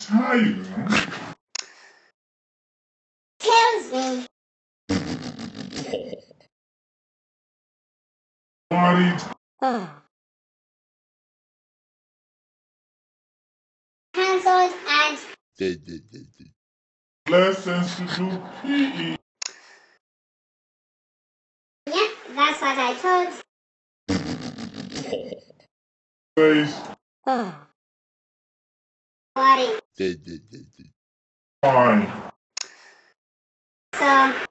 Tiger. Tells me. Body. Pencils and Lessons to do PE. yep, that's what I told. Face. Body. Ah. Fine. So